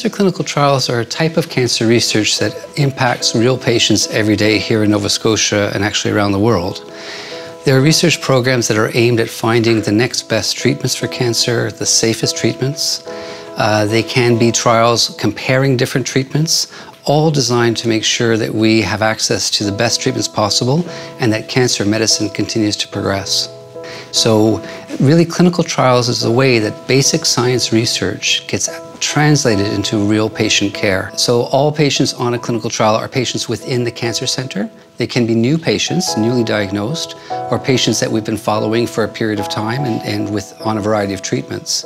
Cancer clinical trials are a type of cancer research that impacts real patients every day here in Nova Scotia and actually around the world. There are research programs that are aimed at finding the next best treatments for cancer, the safest treatments. Uh, they can be trials comparing different treatments, all designed to make sure that we have access to the best treatments possible and that cancer medicine continues to progress. So really clinical trials is a way that basic science research gets translated into real patient care. So all patients on a clinical trial are patients within the cancer center. They can be new patients, newly diagnosed, or patients that we've been following for a period of time and, and with on a variety of treatments.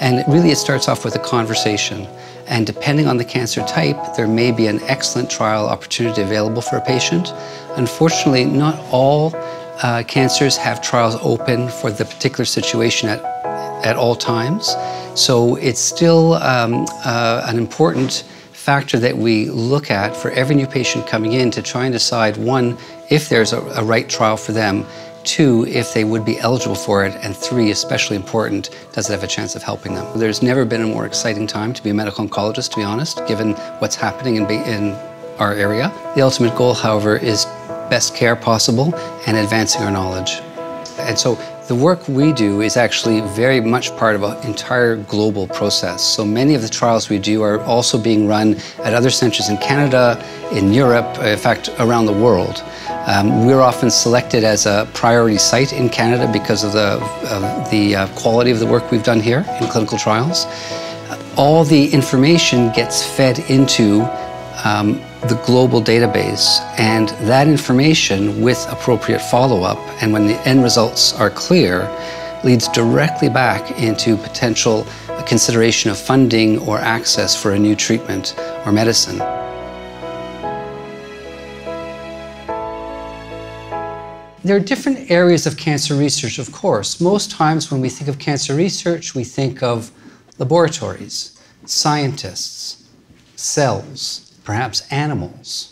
And really it starts off with a conversation. And depending on the cancer type, there may be an excellent trial opportunity available for a patient. Unfortunately, not all uh, cancers have trials open for the particular situation at, at all times. So it's still um, uh, an important factor that we look at for every new patient coming in to try and decide, one, if there's a, a right trial for them, two, if they would be eligible for it, and three, especially important, does it have a chance of helping them? There's never been a more exciting time to be a medical oncologist, to be honest, given what's happening in, in our area. The ultimate goal, however, is best care possible and advancing our knowledge. And so the work we do is actually very much part of an entire global process. So many of the trials we do are also being run at other centers in Canada, in Europe, in fact, around the world. Um, we're often selected as a priority site in Canada because of the, of the uh, quality of the work we've done here in clinical trials. All the information gets fed into um, the global database and that information with appropriate follow-up and when the end results are clear leads directly back into potential consideration of funding or access for a new treatment or medicine. There are different areas of cancer research, of course. Most times when we think of cancer research, we think of laboratories, scientists, cells, perhaps animals.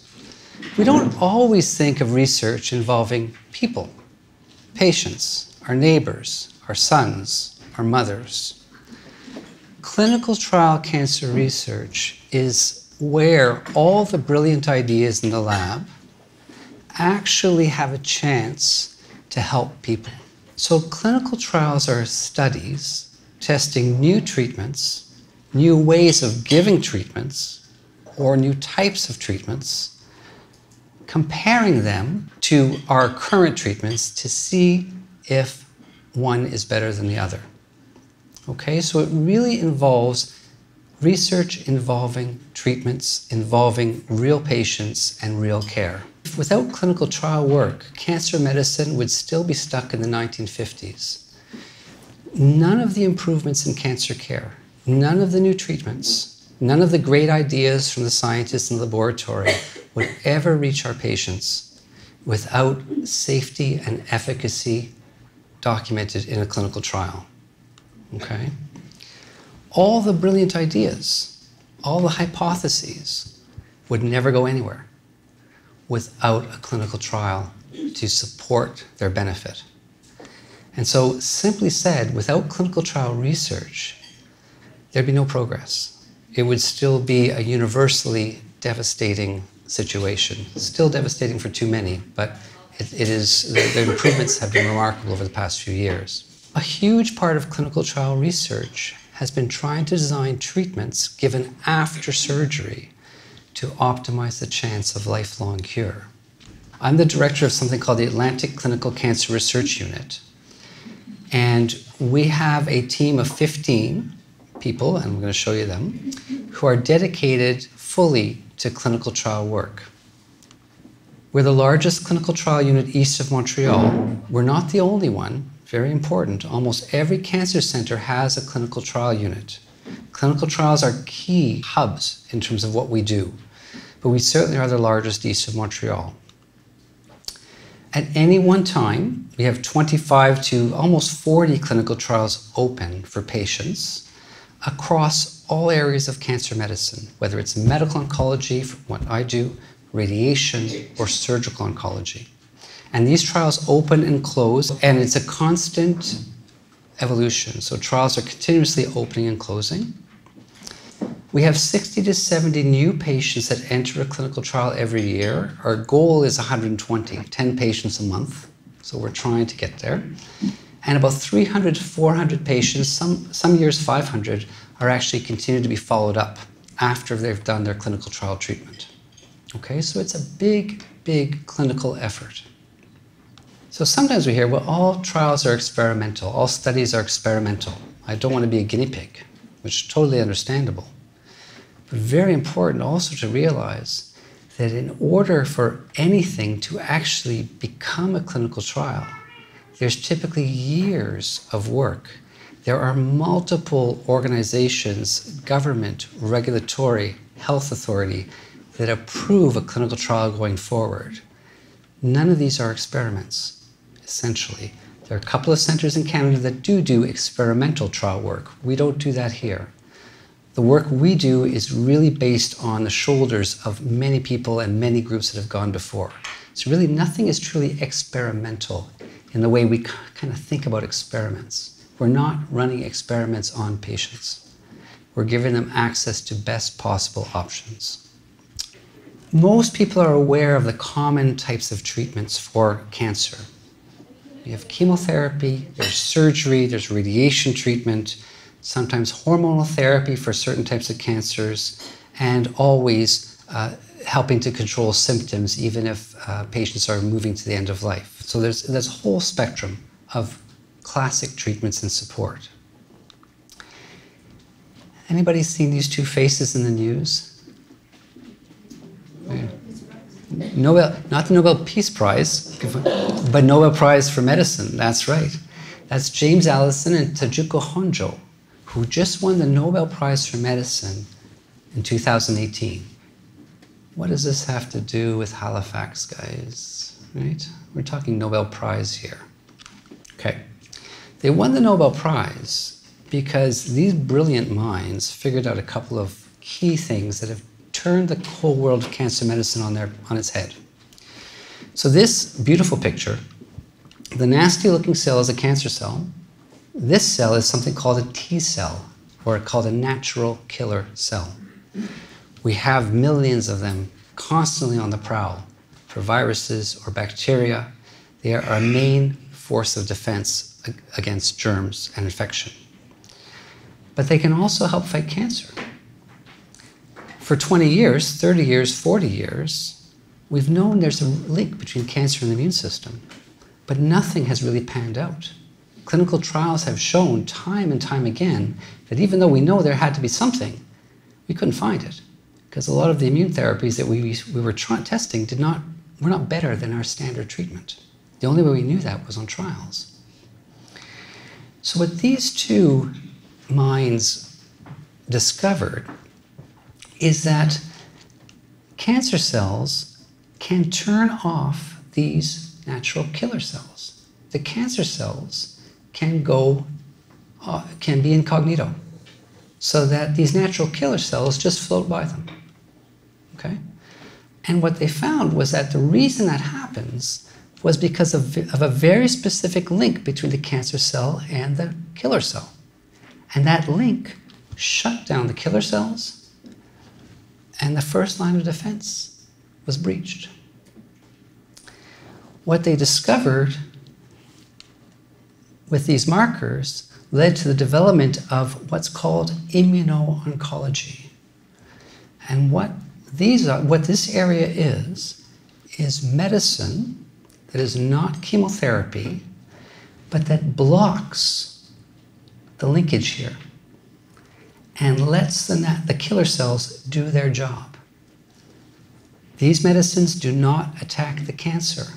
We don't always think of research involving people, patients, our neighbors, our sons, our mothers. Clinical trial cancer research is where all the brilliant ideas in the lab actually have a chance to help people. So clinical trials are studies testing new treatments, new ways of giving treatments, or new types of treatments, comparing them to our current treatments to see if one is better than the other. Okay, so it really involves research involving treatments involving real patients and real care. Without clinical trial work, cancer medicine would still be stuck in the 1950s. None of the improvements in cancer care, none of the new treatments, None of the great ideas from the scientists in the laboratory would ever reach our patients without safety and efficacy documented in a clinical trial. Okay? All the brilliant ideas, all the hypotheses would never go anywhere without a clinical trial to support their benefit. And so, simply said, without clinical trial research, there'd be no progress it would still be a universally devastating situation. Still devastating for too many, but it, it is, the, the improvements have been remarkable over the past few years. A huge part of clinical trial research has been trying to design treatments given after surgery to optimize the chance of lifelong cure. I'm the director of something called the Atlantic Clinical Cancer Research Unit. And we have a team of 15 people, and I'm going to show you them, who are dedicated fully to clinical trial work. We're the largest clinical trial unit east of Montreal. We're not the only one, very important. Almost every cancer center has a clinical trial unit. Clinical trials are key hubs in terms of what we do, but we certainly are the largest east of Montreal. At any one time, we have 25 to almost 40 clinical trials open for patients across all areas of cancer medicine, whether it's medical oncology, from what I do, radiation, or surgical oncology. And these trials open and close, and it's a constant evolution. So trials are continuously opening and closing. We have 60 to 70 new patients that enter a clinical trial every year. Our goal is 120, 10 patients a month. So we're trying to get there. And about 300 to 400 patients, some, some years 500, are actually continued to be followed up after they've done their clinical trial treatment. Okay, so it's a big, big clinical effort. So sometimes we hear, well, all trials are experimental, all studies are experimental. I don't want to be a guinea pig, which is totally understandable. But very important also to realize that in order for anything to actually become a clinical trial, there's typically years of work. There are multiple organizations, government, regulatory, health authority, that approve a clinical trial going forward. None of these are experiments, essentially. There are a couple of centers in Canada that do do experimental trial work. We don't do that here. The work we do is really based on the shoulders of many people and many groups that have gone before. So really nothing is truly experimental in the way we kind of think about experiments. We're not running experiments on patients. We're giving them access to best possible options. Most people are aware of the common types of treatments for cancer. You have chemotherapy, there's surgery, there's radiation treatment, sometimes hormonal therapy for certain types of cancers, and always uh, helping to control symptoms even if uh, patients are moving to the end of life. So there's, a whole spectrum of classic treatments and support. Anybody seen these two faces in the news? Nobel, not the Nobel Peace Prize, but Nobel Prize for Medicine. That's right. That's James Allison and Tadako Honjo, who just won the Nobel Prize for Medicine in 2018. What does this have to do with Halifax, guys? Right? We're talking Nobel Prize here. Okay. They won the Nobel Prize because these brilliant minds figured out a couple of key things that have turned the whole world of cancer medicine on, their, on its head. So this beautiful picture, the nasty looking cell is a cancer cell. This cell is something called a T cell, or called a natural killer cell. We have millions of them constantly on the prowl for viruses or bacteria. They are our main force of defense against germs and infection. But they can also help fight cancer. For 20 years, 30 years, 40 years, we've known there's a link between cancer and the immune system, but nothing has really panned out. Clinical trials have shown time and time again that even though we know there had to be something, we couldn't find it because a lot of the immune therapies that we, we were testing did not, were not better than our standard treatment. The only way we knew that was on trials. So what these two minds discovered is that cancer cells can turn off these natural killer cells. The cancer cells can go, uh, can be incognito, so that these natural killer cells just float by them. Okay? And what they found was that the reason that happens was because of, of a very specific link between the cancer cell and the killer cell. And that link shut down the killer cells and the first line of defense was breached. What they discovered with these markers led to the development of what's called immuno-oncology. And what these are, what this area is, is medicine that is not chemotherapy, but that blocks the linkage here and lets the, the killer cells do their job. These medicines do not attack the cancer.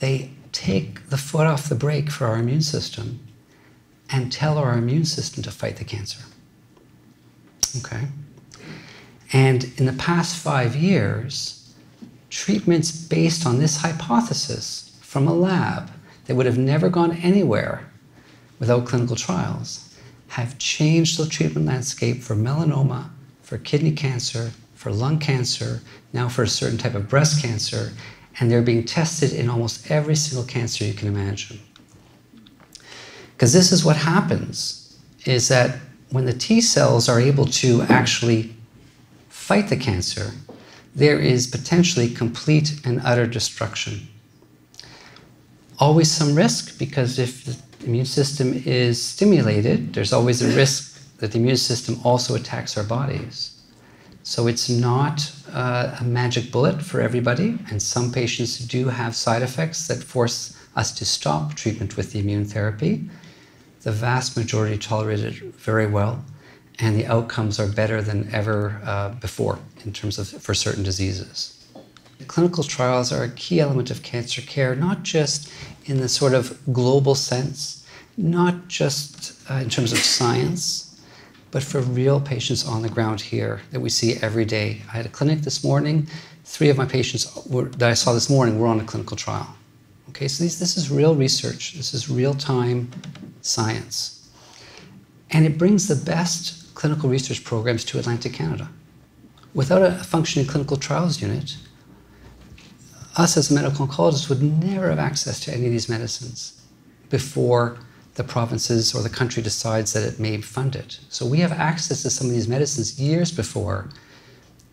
They take the foot off the brake for our immune system and tell our immune system to fight the cancer. Okay? And in the past five years, treatments based on this hypothesis from a lab that would have never gone anywhere without clinical trials have changed the treatment landscape for melanoma, for kidney cancer, for lung cancer, now for a certain type of breast cancer, and they're being tested in almost every single cancer you can imagine. Because this is what happens, is that when the T cells are able to actually fight the cancer, there is potentially complete and utter destruction. Always some risk because if the immune system is stimulated, there's always a risk that the immune system also attacks our bodies. So it's not uh, a magic bullet for everybody, and some patients do have side effects that force us to stop treatment with the immune therapy. The vast majority tolerate it very well, and the outcomes are better than ever uh, before in terms of for certain diseases. Clinical trials are a key element of cancer care, not just in the sort of global sense, not just uh, in terms of science, but for real patients on the ground here that we see every day. I had a clinic this morning. Three of my patients were, that I saw this morning were on a clinical trial. Okay, so these, this is real research. This is real time science. And it brings the best clinical research programs to Atlantic Canada. Without a functioning clinical trials unit, us as medical oncologists would never have access to any of these medicines before the provinces or the country decides that it may fund it. So we have access to some of these medicines years before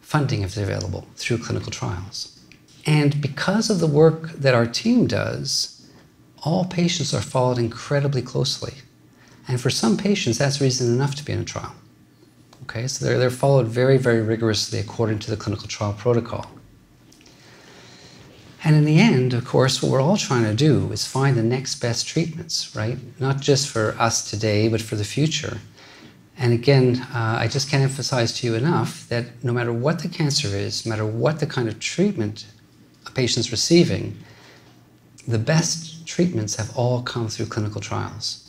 funding is available through clinical trials. And because of the work that our team does, all patients are followed incredibly closely. And for some patients, that's reason enough to be in a trial. Okay, so they're, they're followed very, very rigorously according to the clinical trial protocol. And in the end, of course, what we're all trying to do is find the next best treatments, right? Not just for us today, but for the future. And again, uh, I just can't emphasize to you enough that no matter what the cancer is, no matter what the kind of treatment a patient's receiving, the best treatments have all come through clinical trials.